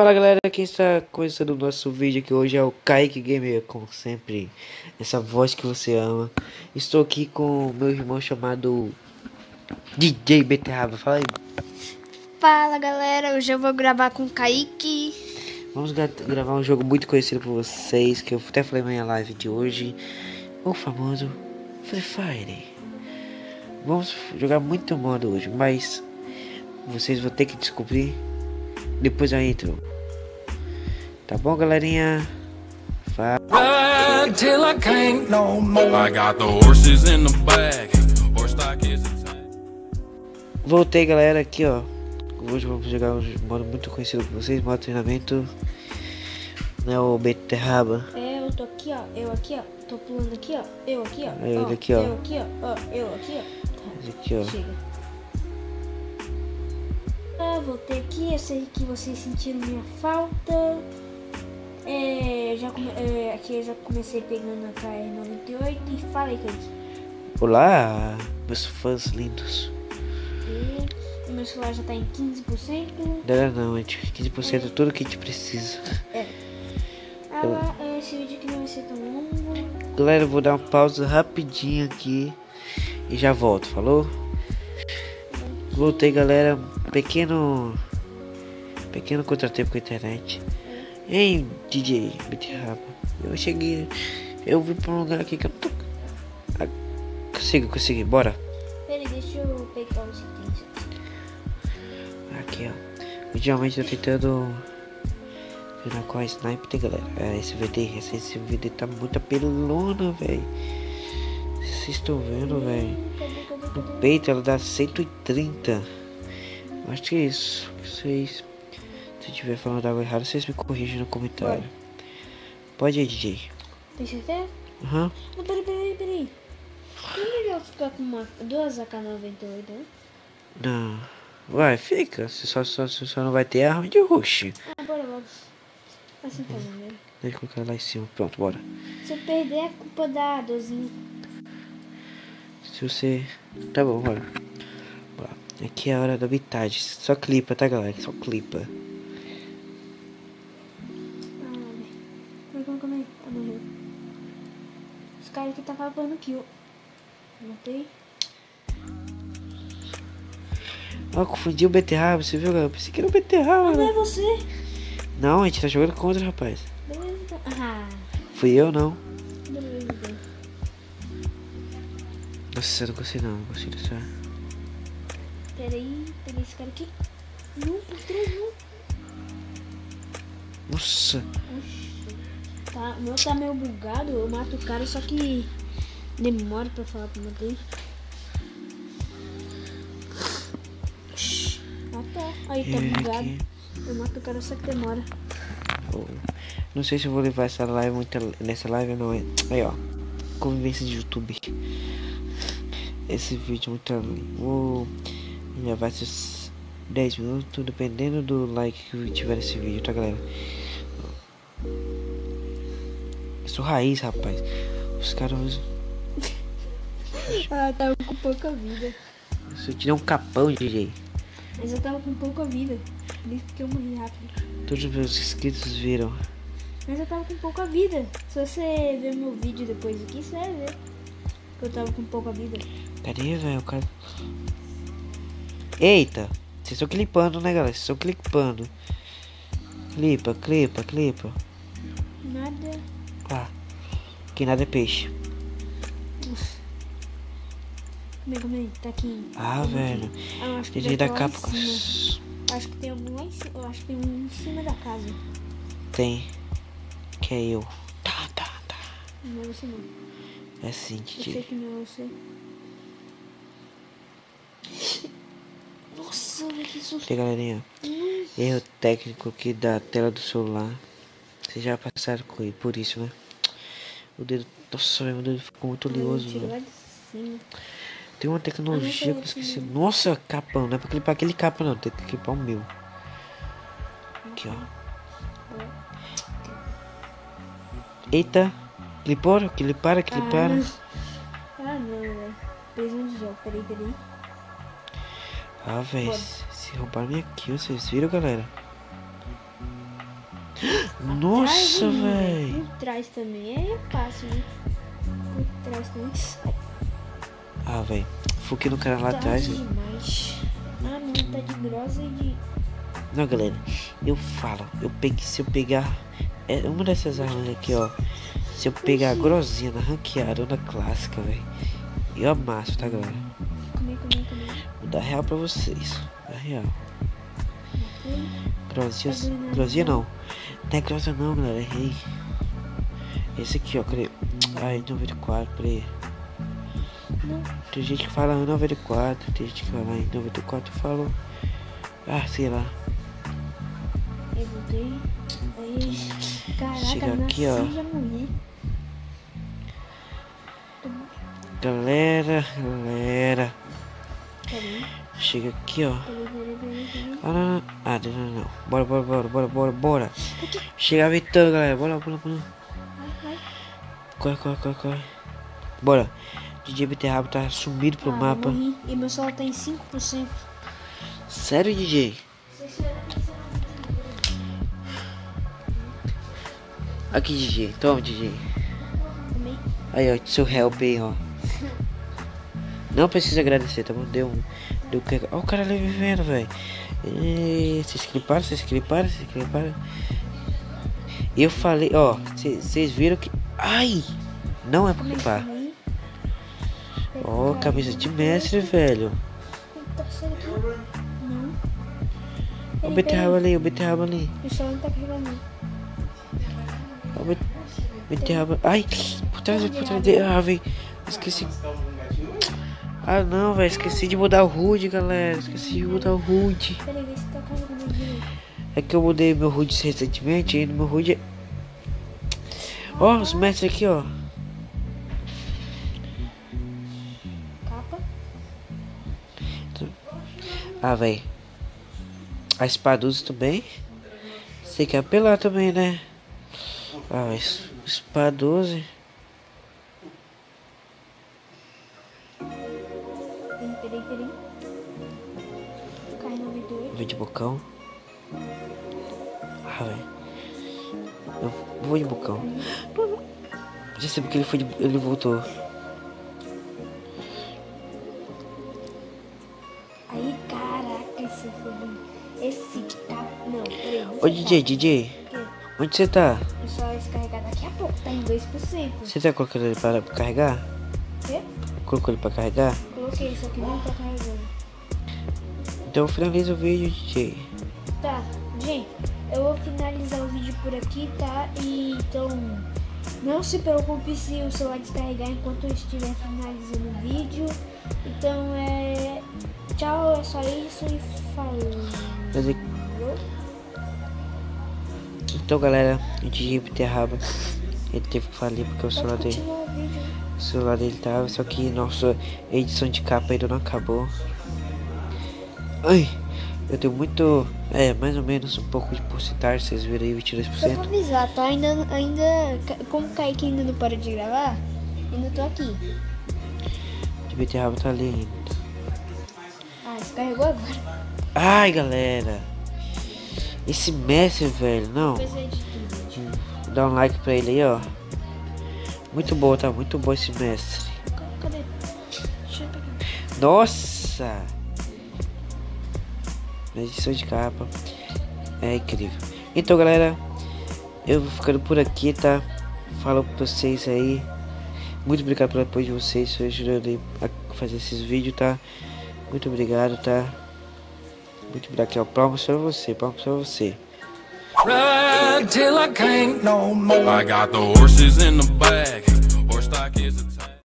Fala galera, quem está começando o nosso vídeo aqui hoje é o Kaique Gamer, como sempre, essa voz que você ama. Estou aqui com meu irmão chamado DJ Beterraba, fala aí. Fala galera, hoje eu vou gravar com o Kaique. Vamos gra gravar um jogo muito conhecido por vocês, que eu até falei na minha live de hoje, o famoso Free Fire. Vamos jogar muito modo hoje, mas vocês vão ter que descobrir depois da intro. Tá bom, galerinha? Fala. Voltei, galera, aqui, ó. Hoje vamos jogar um modo muito conhecido por vocês, modo treinamento. Né, o Beterraba. É, eu tô aqui, ó. Eu aqui, ó. Tô pulando aqui, ó. Eu aqui, ó. É, ele aqui, ó. Eu aqui, ó. ó. Eu aqui, ó. Tá. Aqui, ó. Chega. Ah, voltei aqui. Eu sei que vocês sentiram minha falta. É, já come... é, aqui eu já comecei pegando a KR98 e falei, Kaique. Olá, meus fãs lindos. E o meu celular já tá em 15%. Não, não, gente. 15% é tudo que a gente precisa. Ah, lá, é, esse vídeo aqui não vai ser tão longo. Galera, eu vou dar uma pausa rapidinho aqui e já volto, falou? Voltei, galera. Pequeno. Pequeno contratempo com a internet. Ei, DJ Beterraba. Eu cheguei. Eu vim pra um lugar aqui que eu não tô. Ah, consigo, consegui, bora. Peraí, deixa eu pegar os itens. Aqui, ó. Ultimamente eu tô tentando. Virar qual sniper tem, galera. É, esse VD, esse, esse VD tá muito apelona, velho. Vocês estão vendo, velho? No peito ela dá 130. Acho que é isso. Vocês. Se eu estiver falando algo errado, vocês me corrigem no comentário. Pode ir, DJ. Tem certeza? Aham. Não, peraí, peraí, peraí. Não é melhor ficar com uma, duas AK-98, né? Não. Vai, fica. Você só, só, você só não vai ter arma de rush. Ah, bora, bora. Assim tá bom, né? Deixa eu colocar lá em cima. Pronto, bora. Se eu perder, é culpa da dozinha. Se você. Tá bom, bora. Aqui é a hora da bitagem. Só clipa, tá, galera? Só clipa. Ah, morreu. Os caras aqui tá falando kill. Matei. Ó, confundi o beterraba, você viu, galera? Eu pensei que era o beterraba. Ah, não é você? Não, a gente tá jogando contra, rapaz. Beleza. Ah, Fui eu, não. beleza. Nossa, eu não gostei, não. Não gostei Peraí, peguei esse cara aqui. Não, por trás não. Nossa. Oxi. Tá, o meu tá meio bugado, eu mato o cara, só que demora pra falar pra matar. Ah tá, aí tá É, bugado. aqui. Eu mato o cara, só que demora. Não sei se eu vou levar essa live muito nessa live ou não. é- Aí, ó. Convivência de YouTube. Esse vídeo muito ali. Vou levar esses 10 minutos, dependendo do like que tiver nesse vídeo, tá, galera? Sou raiz, rapaz. Os caras. Ah, tava com pouca vida. Eu te der um capão, DJ. Mas eu tava com pouca vida. Por isso que eu morri rápido. Todos os meus inscritos viram. Mas eu tava com pouca vida. Se você ver meu vídeo depois aqui, você vai ver. Que eu tava com pouca vida. Cadê, velho? O cara. Eita! Vocês estão clipando, né, galera? Vocês estão clipando. Clipa, clipa, clipa. Nada. Ah, que nada é peixe. É, como é? Tá aqui. Ah, velho. Ah, acho que deve da capa. Acho que tem algum lá em cima. Eu acho que tem um em cima da casa. Tem. Que é eu. Tá, tá, tá. Não é você não. É assim, Eu sei que não é você. Nossa, que susto. Tem, galerinha. Erro técnico aqui da tela do celular. Vocês já passaram com ele, por isso, né? O dedo. Nossa, meu dedo ficou muito oleoso. Tem uma tecnologia que eu Ah, esqueci. Nossa, capão. Não é pra clipar aquele capa, não. Tem que clipar o meu. Aqui, ó. Eita. Cliparam? Cliparam? Cliparam? Ah, não, velho. Prisão de gel. Peraí, peraí. Ah, velho. Se roubaram minha kill, vocês viram, galera? Nossa, velho. Por trás também é fácil, né? Por trás também. Ah, velho. Foquei no cara lá atrás. Ah, não, tá de grossa e de. Não, galera. Eu falo. Eu peguei, se eu pegar... É uma dessas armas aqui, ó. Se eu pegar a grosinha na ranqueada ou na clássica, velho. Eu amasso, tá, galera? Dar real pra vocês. Dá real. Matei. Grosinha, Tá grosinha não? não. É grossa não, galera. Errei. Esse aqui, ó. Cadê? Ai, 94, peraí. Tem gente que fala 94, tem gente que fala em 94 falou. Ah, sei lá. Eu botei. Aí. Caraca, Chega aqui, ó. Galera, galera. Chega aqui, ó. Ah, não, não. Não, não. Bora, bora, bora, bora, bora, bora. Chega aventando, galera. Bora, bora, bora. Corre, corre, corre, corre. Bora. DJ BT Rabo tá sumido pro Ah, mapa. E meu celular tá em 5%. Sério, DJ? Aqui, DJ. Toma, DJ. Aí, ó, seu help aí, ó. Não precisa agradecer, tá bom? Deu um. Deu que. Ó, o cara ali me vendo, velho. Ê, Vocês cliparam, vocês cliparam, vocês cliparam. Eu falei, ó, vocês viram que. Ai! Não é pra clipar. Ó, camisa de mestre, velho. O Peraí, beterraba ali, o beterraba ali. O celular não tá carregando. O bet- beterraba. Ai! Por trás, por trás. Ah, velho. Esqueci. Ah, não, velho. Esqueci de mudar o HUD, galera. Esqueci de mudar o HUD. É que eu mudei meu HUD recentemente e no meu HUD. é- Ó, os mestres aqui, ó. Capa. Ah, velho. A espaduza também. Você quer apelar também, né? Ah, mas espaduza. Peraí, peraí, peraí. Cai 98. Vou de bocão. Ah, velho. Eu vou de bocão. Já sei porque ele foi de... ele voltou. Aí, caraca, esse foi bom. Esse tá. Não, peraí. Ô DJ, tá- DJ, onde você tá? Eu só descarregar daqui a pouco, tá em 2%. Você tá colocando ele para carregar? Quê? Colocou ele pra carregar? Só que não tá carregando. Então finaliza o vídeo, DJ. Tá, gente, eu vou finalizar o vídeo por aqui, tá? E então, não se preocupe se o celular descarregar enquanto eu estiver finalizando o vídeo. Então, é. Tchau, é só isso e falou. É- Então galera, o DJ Beterraba, ele teve que falir porque o celular dele, o celular dele tava, só que nossa edição de capa ainda não acabou. Ai, eu tenho muito, é, mais ou menos um pouco de porcentagem, vocês viram aí, Só pra 22%. avisar, tá? Ainda, ainda. Como o Kaique ainda não para de gravar, ainda tô aqui. O Beterraba tá ali ainda. Ah, descarregou agora. Ai galera, esse mestre, velho, não. Dá um like pra ele aí, ó. Muito bom, tá? Muito bom esse mestre. Nossa! Na edição de capa. É incrível. Então, galera, eu vou ficando por aqui, tá? Falo pra vocês aí. Muito obrigado pelo apoio de vocês, foi ajudando a fazer esses vídeos, tá? Muito obrigado, tá? Muito obrigado aqui, ó. Palmas pra você, palmas pra você. Ride till I can't no more. I got the horses in the back. Horse stock is